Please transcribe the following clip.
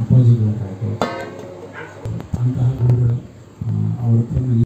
ಅಪ್ಪಾಜಿ ಗೌಡ್ರಾಯ್ತು ಅಂತಹ ಗುರುಗಳು ಅವ್ರ ಹತ್ರ